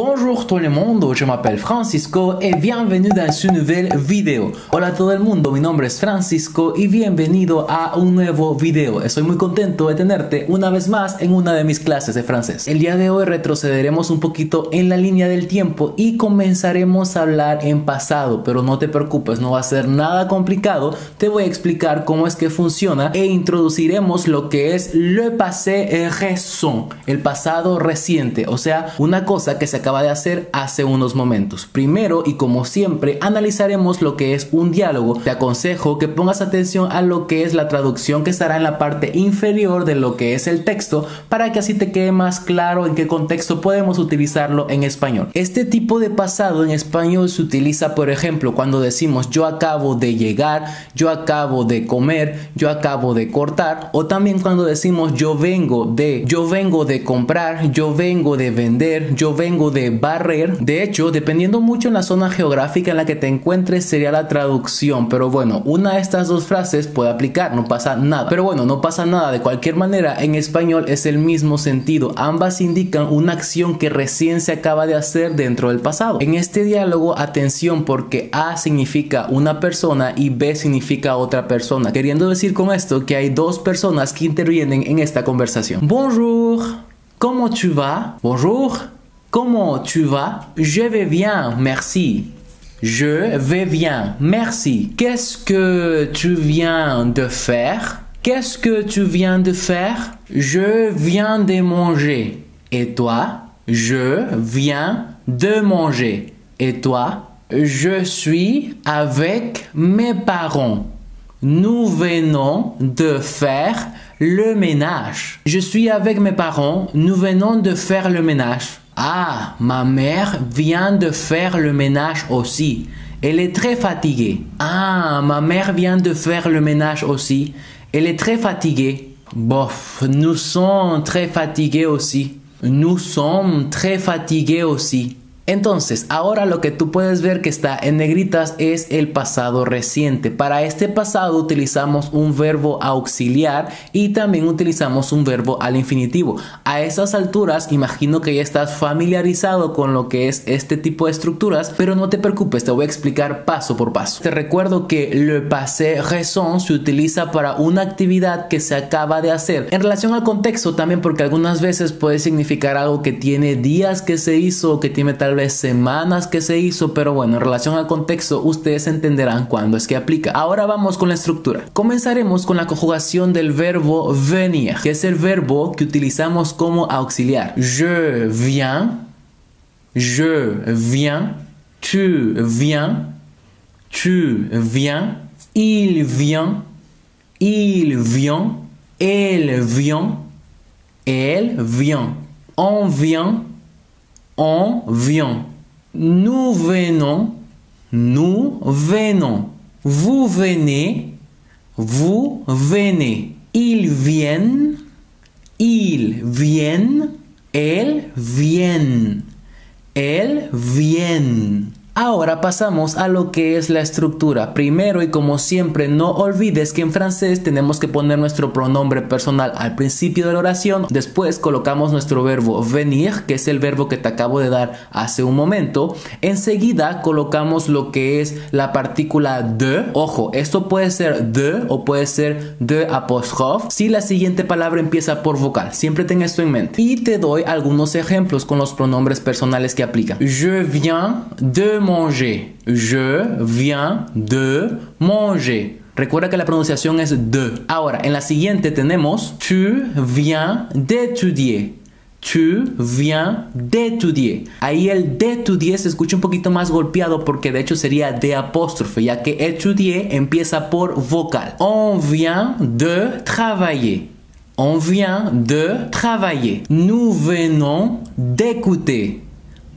Bonjour todo el mundo, je m'appelle Francisco y bienvenido a su nuevo video. Hola a todo el mundo, mi nombre es Francisco y bienvenido a un nuevo video. Estoy muy contento de tenerte una vez más en una de mis clases de francés. El día de hoy retrocederemos un poquito en la línea del tiempo y comenzaremos a hablar en pasado, pero no te preocupes, no va a ser nada complicado. Te voy a explicar cómo es que funciona e introduciremos lo que es le passé récent, el pasado reciente, o sea, una cosa que se acaba de hacer hace unos momentos. Primero y como siempre analizaremos lo que es un diálogo. Te aconsejo que pongas atención a lo que es la traducción que estará en la parte inferior de lo que es el texto para que así te quede más claro en qué contexto podemos utilizarlo en español. Este tipo de pasado en español se utiliza por ejemplo cuando decimos yo acabo de llegar, yo acabo de comer, yo acabo de cortar o también cuando decimos yo vengo de, yo vengo de comprar, yo vengo de vender, yo vengo de barrer. De hecho, dependiendo mucho en la zona geográfica en la que te encuentres sería la traducción. Pero bueno, una de estas dos frases puede aplicar, no pasa nada. Pero bueno, no pasa nada. De cualquier manera, en español es el mismo sentido. Ambas indican una acción que recién se acaba de hacer dentro del pasado. En este diálogo, atención porque A significa una persona y B significa otra persona. Queriendo decir con esto que hay dos personas que intervienen en esta conversación. Bonjour. ¿Cómo tu vas? Bonjour. Comment tu vas? Je vais bien, merci. Je vais bien, merci. Qu'est-ce que tu viens de faire? Qu'est-ce que tu viens de faire? Je viens de manger. Et toi? Je viens de manger. Et toi? Je suis avec mes parents. Nous venons de faire le ménage. Je suis avec mes parents. Nous venons de faire le ménage. Ah, ma mère vient de faire le ménage aussi. Elle est très fatiguée. Ah, ma mère vient de faire le ménage aussi. Elle est très fatiguée. Bof, nous sommes très fatigués aussi. Nous sommes très fatigués aussi. Entonces, ahora lo que tú puedes ver que está en negritas es el pasado reciente. Para este pasado utilizamos un verbo auxiliar y también utilizamos un verbo al infinitivo. A esas alturas, imagino que ya estás familiarizado con lo que es este tipo de estructuras, pero no te preocupes, te voy a explicar paso por paso. Te recuerdo que le passé récent se utiliza para una actividad que se acaba de hacer. En relación al contexto también, porque algunas veces puede significar algo que tiene días que se hizo o que tiene tal semanas que se hizo, pero bueno, en relación al contexto ustedes entenderán cuándo es que aplica. Ahora vamos con la estructura. Comenzaremos con la conjugación del verbo venir, que es el verbo que utilizamos como auxiliar. Je viens, je viens, tu viens, tu viens, il vient, il vient, elle vient, elle vient, on vient, on vient. Nous venons, nous venons. Vous venez, vous venez. Ils viennent, ils viennent. Elles viennent, elles viennent. Ahora pasamos a lo que es la estructura. Primero y como siempre no olvides que en francés tenemos que poner nuestro pronombre personal al principio de la oración. Después colocamos nuestro verbo venir, que es el verbo que te acabo de dar hace un momento. Enseguida colocamos lo que es la partícula de. Ojo, esto puede ser de o puede ser de apóstrofe si la siguiente palabra empieza por vocal. Siempre ten esto en mente. Y te doy algunos ejemplos con los pronombres personales que aplican. Je viens de manger. Je viens de manger. Recuerda que la pronunciación es de. Ahora, en la siguiente tenemos tu viens d'étudier. Tu viens d'étudier. Ahí el d'étudier se escucha un poquito más golpeado porque de hecho sería de apóstrofe, ya que étudier empieza por vocal. On vient de travailler. On vient de travailler. Nous venons d'écouter.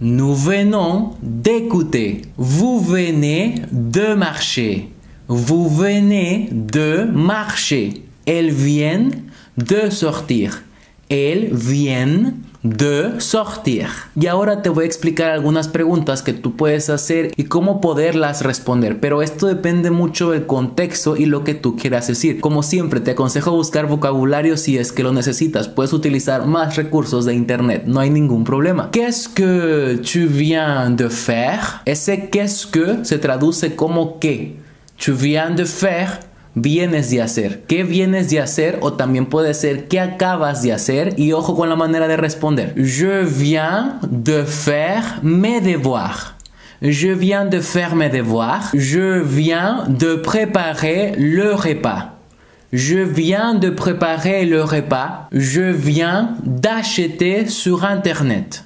Nous venons d'écouter. Vous venez de marcher. Vous venez de marcher. Elles viennent de sortir. Elles viennent de sortir. Y ahora te voy a explicar algunas preguntas que tú puedes hacer y cómo poderlas responder. Pero esto depende mucho del contexto y lo que tú quieras decir. Como siempre, te aconsejo buscar vocabulario si es que lo necesitas. Puedes utilizar más recursos de internet, no hay ningún problema. Qu'est-ce que tu viens de faire? Ese qu'est-ce que se traduce como qué. Tu viens de faire vienes de hacer, qué vienes de hacer? O también puede ser qué acabas de hacer? Y ojo con la manera de responder. Je viens de faire mes devoirs. Je viens de faire mes devoirs. Je viens de préparer le repas. Je viens de préparer le repas. Je viens d'acheter sur Internet.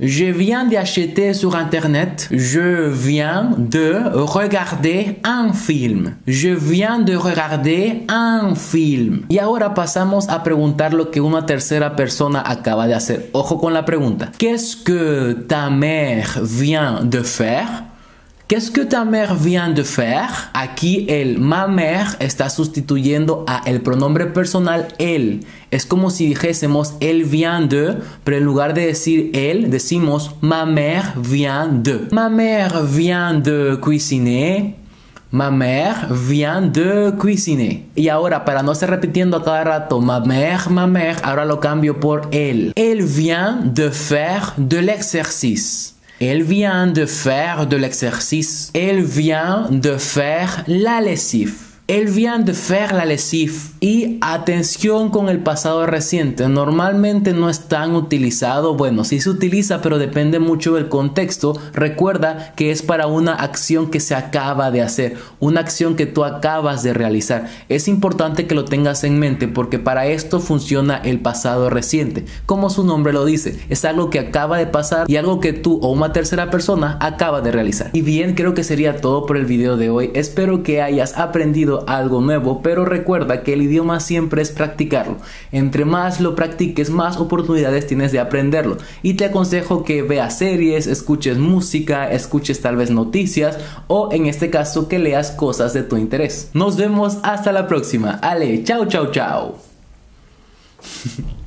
Je viens d'acheter sur Internet. Je viens de regarder un film. Je viens de regarder un film. Y ahora pasamos a preguntar lo que una tercera persona acaba de hacer. Ojo con la pregunta. Qu'est-ce que ta mère vient de faire? Qu'est-ce que ta mère vient de faire? Aquí el ma mère está sustituyendo a el pronombre personal él. Es como si dijésemos elle vient de, pero en lugar de decir él, decimos ma mère vient de. Ma mère vient de cuisiner. Ma mère vient de cuisiner. Y ahora, para no estar repitiendo a cada rato ma mère, ma mère, ahora lo cambio por él. Elle vient de faire de l'exercice. Elle vient de faire de l'exercice. Elle vient de faire la lessive. Elle vient de faire la lessive. Y atención con el pasado reciente. Normalmente no es tan utilizado. Bueno, sí se utiliza, pero depende mucho del contexto. Recuerda que es para una acción que se acaba de hacer. Una acción que tú acabas de realizar. Es importante que lo tengas en mente porque para esto funciona el pasado reciente. Como su nombre lo dice, es algo que acaba de pasar y algo que tú o una tercera persona acaba de realizar. Y bien, creo que sería todo por el video de hoy. Espero que hayas aprendido algo nuevo, pero recuerda que el siempre es practicarlo. Entre más lo practiques, más oportunidades tienes de aprenderlo. Y te aconsejo que veas series, escuches música, escuches tal vez noticias o en este caso que leas cosas de tu interés. Nos vemos hasta la próxima. Ale, chao, chao, chao.